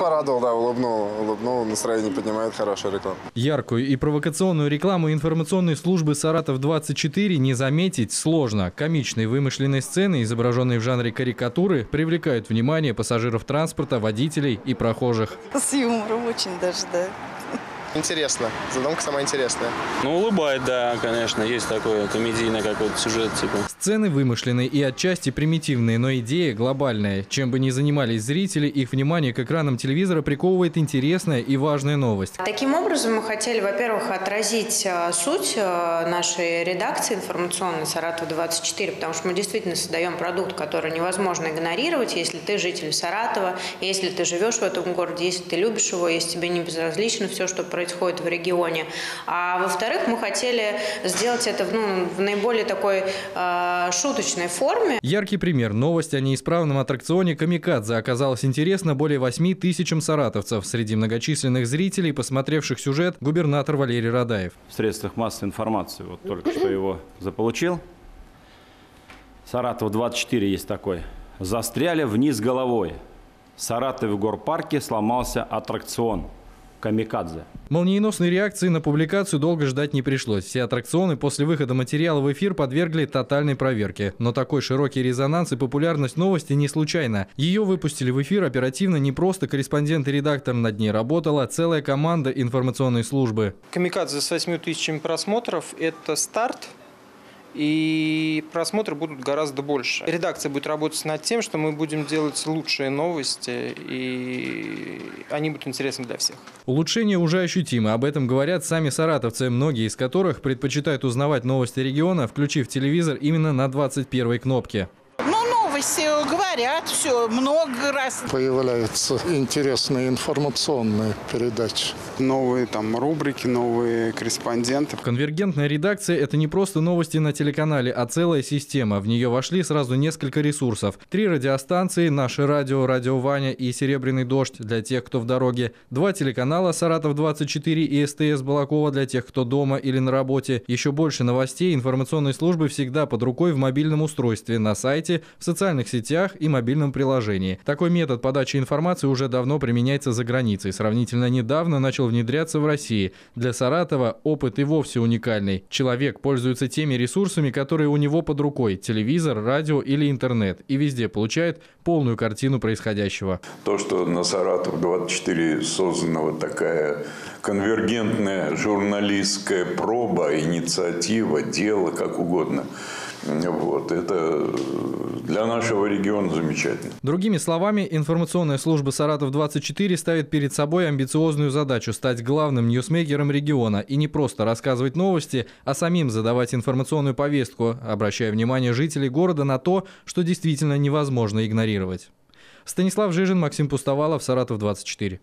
Порадовал, да, улыбнул, улыбнул, настроение поднимает, хорошая реклама. Яркую и провокационную рекламу информационной службы «Саратов-24» не заметить сложно. Комичные вымышленные сцены, изображенные в жанре карикатуры, привлекают внимание пассажиров транспорта, водителей и прохожих. С юмором очень даже, да. Интересно. Задумка самая интересная. Ну, улыбает, да, конечно. Есть такой комедийный какой-то сюжет, типа. Сцены вымышленные и отчасти примитивные, но идея глобальная. Чем бы ни занимались зрители, их внимание к экранам телевизора приковывает интересная и важная новость. Таким образом, мы хотели, во-первых, отразить э, суть э, нашей редакции информационной «Саратов-24», потому что мы действительно создаем продукт, который невозможно игнорировать, если ты житель Саратова, если ты живешь в этом городе, если ты любишь его, если тебе не безразлично все, что происходит происходит в регионе. А во-вторых, мы хотели сделать это ну, в наиболее такой э, шуточной форме. Яркий пример. Новость о неисправном аттракционе «Камикадзе» оказалась интересна более 8 тысячам саратовцев. Среди многочисленных зрителей, посмотревших сюжет, губернатор Валерий Радаев. В средствах массовой информации, вот только что его заполучил. Саратов-24 есть такой. Застряли вниз головой. В Саратове в горпарке сломался аттракцион – камикадзе. Молниеносной реакции на публикацию долго ждать не пришлось. Все аттракционы после выхода материала в эфир подвергли тотальной проверке. Но такой широкий резонанс и популярность новости не случайно. Ее выпустили в эфир оперативно не просто корреспондент и редактор над ней работала, целая команда информационной службы. Камикадзе с 8 тысячами просмотров – это старт и просмотры будут гораздо больше. Редакция будет работать над тем, что мы будем делать лучшие новости, и они будут интересны для всех. Улучшения уже ощутимы. Об этом говорят сами саратовцы, многие из которых предпочитают узнавать новости региона, включив телевизор именно на 21 кнопке новости говорят, все, много раз. Появляются интересные информационные передачи. Новые там рубрики, новые корреспонденты. Конвергентная редакция – это не просто новости на телеканале, а целая система. В нее вошли сразу несколько ресурсов. Три радиостанции – «Наше радио», «Радио Ваня» и «Серебряный дождь» для тех, кто в дороге. Два телеканала «Саратов-24» и «СТС Балакова» для тех, кто дома или на работе. Еще больше новостей информационной службы всегда под рукой в мобильном устройстве, на сайте, в социальных социальных сетях и мобильном приложении. Такой метод подачи информации уже давно применяется за границей. Сравнительно недавно начал внедряться в России. Для Саратова опыт и вовсе уникальный. Человек пользуется теми ресурсами, которые у него под рукой – телевизор, радио или интернет, и везде получает полную картину происходящего. То, что на Саратов-24 создана вот такая конвергентная журналистская проба, инициатива, дело, как угодно – вот, это для нашего региона замечательно. Другими словами, информационная служба «Саратов-24» ставит перед собой амбициозную задачу стать главным ньюсмейкером региона и не просто рассказывать новости, а самим задавать информационную повестку, обращая внимание жителей города на то, что действительно невозможно игнорировать. Станислав Жижин, Максим Пустовалов, «Саратов-24».